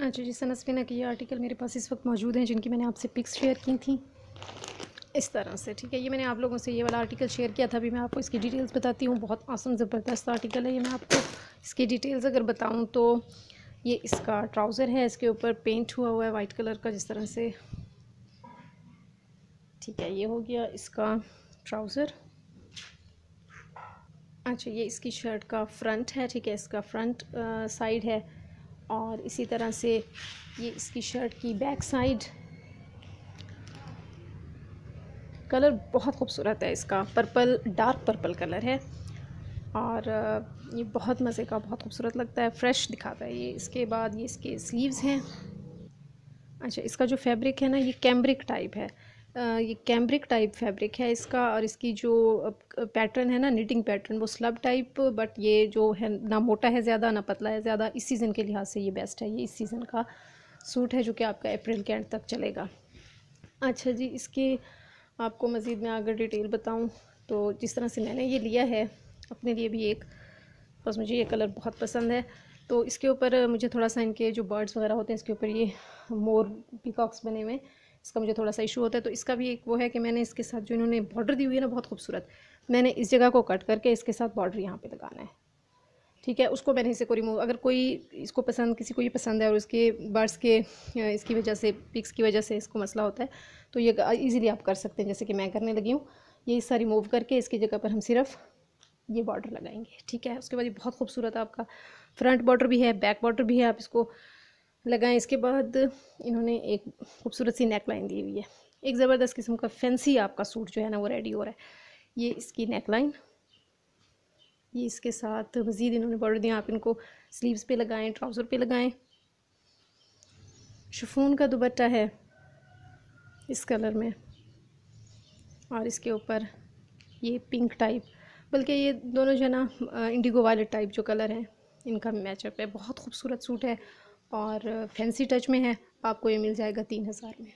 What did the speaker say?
अच्छा जी सनस्पिना के ये आर्टिकल मेरे पास इस वक्त मौजूद हैं जिनकी मैंने आपसे पिक्स शेयर की थी। इस तरह से, ठीक है? ये मैंने आप लोगों से ये वाला आर्टिकल शेयर किया था, अभी मैं आपको इसकी डिटेल्स बताती हूँ। बहुत आसम ज़बरदस्त आर्टिकल है ये मैं आपको इसकी डिटेल्स अगर बताऊँ तो ये इसका ट्राउज़र है, इसके ऊपर पेंट हुआ हुआ है वाइट कलर का, जिस तरह से। ठीक है, ये हो गया इसका ट्राउज़र अच्छा ये इसकी शर्ट का फ्रंट है, ठीक है? इसका फ्रंट साइड है। और इसी तरह से ये इसकी शर्ट की बैक साइड कलर बहुत खूबसूरत है इसका। पर्पल डार्क पर्पल कलर है। और ये बहुत मज़े का, बहुत खूबसूरत लगता है। फ्रेश दिखाता है ये। इसके बाद ये इसके स्लीव्स हैं। अच्छा इसका जो फैब्रिक है ना, ये कैम्ब्रिक टाइप है। ये कैम्ब्रिक टाइप फैब्रिक है इसका और इसकी जो पैटर्न है ना निटिंग पैटर्न, वो स्लब टाइप बट ये जो है, ना मोटा है ज़्यादा, ना पतला है ज़्यादा, इस सीज़न के लिहाज से ये बेस्ट है। ये इस सीज़न का सूट है जो कि आपका अप्रैल के एंड तक चलेगा। अच्छा जी, इसके आपको मज़ीद मैं अगर डिटेल बताऊँ तो जिस तरह से मैंने ये लिया है, अपने लिए भी एक, बस मुझे ये कलर बहुत पसंद है। तो इसके ऊपर मुझे थोड़ा सा इनके जो बर्ड्स वगैरह होते हैं, इसके ऊपर ये मोर पिकॉक्स बने हुए इसका मुझे थोड़ा सा इशू होता है तो इसका भी एक वो है कि मैंने इसके साथ जो इन्होंने बॉर्डर दी हुई है ना, बहुत खूबसूरत, मैंने इस जगह को कट करके इसके साथ बॉर्डर यहाँ पे लगाना है। ठीक है? उसको मैंने इसे को रिमूव अगर कोई इसको पसंद, किसी को ये पसंद है और उसके बर्ड्स के इसकी वजह से पिक्स की वजह से इसको मसला होता है तो ये ईज़िली आप कर सकते हैं, जैसे कि मैं करने लगी हूँ। ये हिस्सा रिमूव करके इसकी जगह पर हम सिर्फ़ ये बॉर्डर लगाएँगे। ठीक है? उसके बाद ये बहुत खूबसूरत आपका फ्रंट बॉर्डर भी है बैक बॉर्डर भी है, आप इसको लगाएँ। इसके बाद इन्होंने एक खूबसूरत सी नेक लाइन दी हुई है। एक ज़बरदस्त किस्म का फैंसी आपका सूट जो है ना वो रेडी हो रहा है। ये इसकी नेक लाइन ये इसके साथ मज़ीद इन्होंने बॉर्डर दिया। आप इनको स्लीव्स पे लगाएँ ट्राउज़र पे लगाएँ। शफून का दुबट्टा है इस कलर में। और इसके ऊपर ये पिंक टाइप बल्कि ये दोनों जो है ना इंडिगो वाले टाइप जो कलर हैं, इनका मैचअप है। बहुत खूबसूरत सूट है। और फैंसी टच में है आपको ये मिल जाएगा तीन हज़ार में।